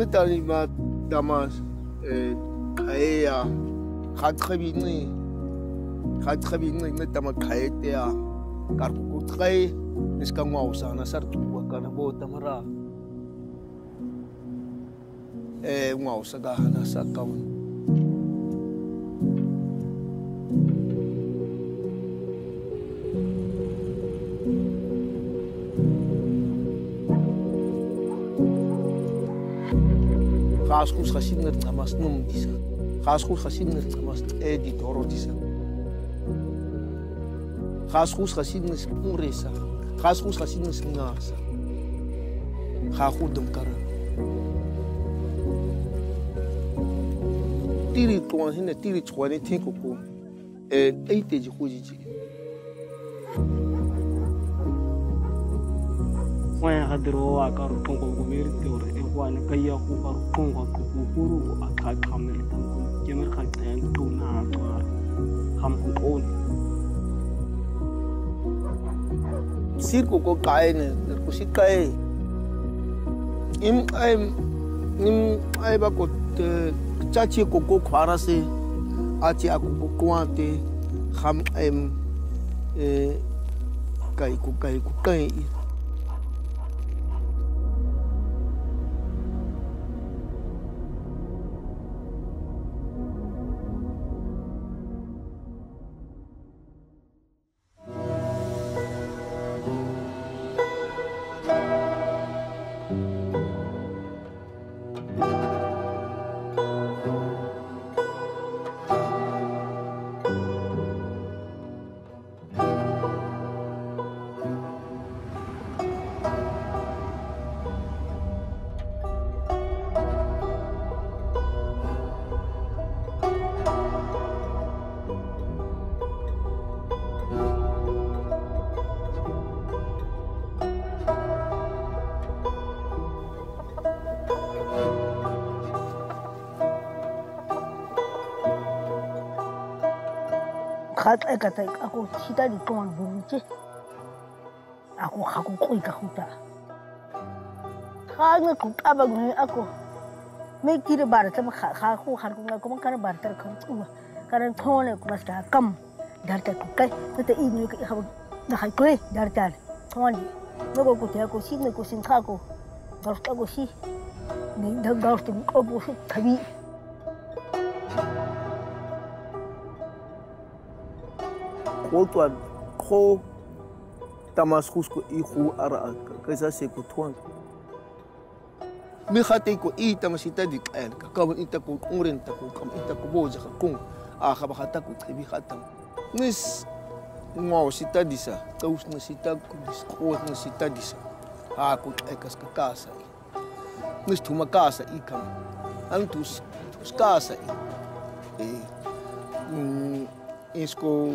Mitterling war damals äh, eh, Kaea, Katrebini, Katrebini, mit damals Kaetea, Karkukutrei, es kann auch sein, es hat Tuba, kann eh, er ხასხუს ხასინერ წამას ნუმდისა ხასხუს ხასინერ წამას ედი დოროდისა ხასხუს ხასინეს პურესა ხასხუს ხასინეს ნასა ხახუდმ კარა ტირი ტუანინე ტირი წვანი თიკუკუ ე ეიტეჯი ხუჯიჯი Waya hadiro wa ka rupun ko ko meri teore e wa ne kaya ku ka ko ku kuru a ka ka meri tan ko jemer ka tan tu na to ham ku on sirku ko kae ne ku si kae im ai nim ai ba ko chachi ko ko khwara se achi aku ko kwante ham em e kai ku kai ku kai khatla ka ta ako thita di tong bungche ako khako koi ka khuta khanga ku ka ba ngi ako me ke kire bar ta kha kha khu khar ku ko kan bar ta kham tu kan thone ku mas ta kam dar ta kai ta ta i ni ka ha na hai koi dar ta thon di no ko ku ta ko sin ne ko sin kha ko gar ta ko si ni da gar ta ko bu tabi kodwa kho tamas khusku i khu ara ka sa se ku thuan mi khate ko i tamasita di kan ka ka ita ko uren ta ko kam ita ko boja ka kung a kha ba khata ko tsibi khata nis ngau sita disa taus na sita ko dis ko na sita disa ha ko ekas ka kasa nis tuma kasa i kam antus tus kasa i. E isko isko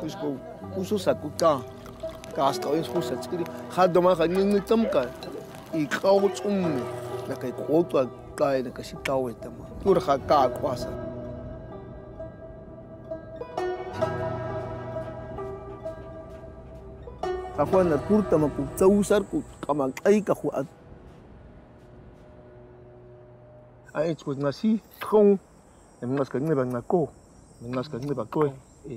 кушко кушуса кука каскавис хуса цкири хадома хадин тамка и кауцум накай колта кай накай ситауэтама турха ка кваса. Кахуана куртама куцаусар кама кай кахуа აი ეს გუზნასი თხო მე მას გაგნება ნაკო მე მას გაგნება კოე ე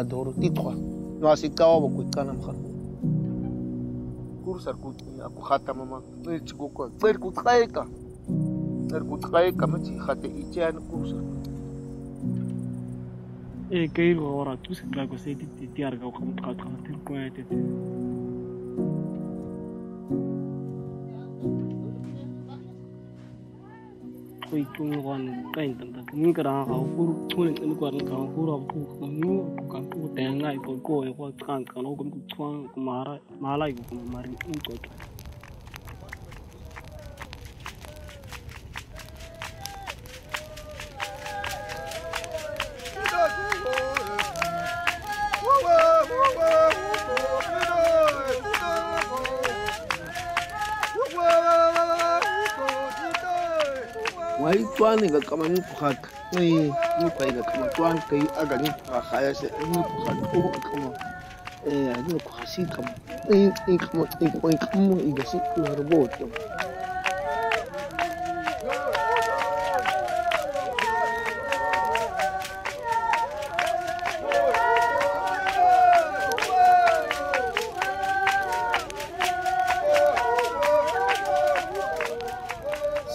ადორო დითხვა ნუ ასე გავაბო გუწანამხარ კურსარ გუტია ხატა мама წერჩი გოკა წერ გუტყაიკა წერ გუტყაიკა მეჩი ხატე იჭიან კურსარ ე გეილო რა თუ სკლაგოს ედიტი დიარგა ყმ ყატყა თელ კვეთეთ Thank you. kwinye kwandanda kunikiranga kakhulu kuchule kunikiranga kakhulu akukunyuka kakhulu denga ipokoye kwachanga nokumkuchwanga kumara mala ikumari ingcotho twani ga kama ni fuhak mai ni kwai ga kamar twani kai a garin fuhak ya ha ya se ni fuhak ko ka kama eh ni ku hasi kamar in in kamar in kwai kamar in ga si ku harbo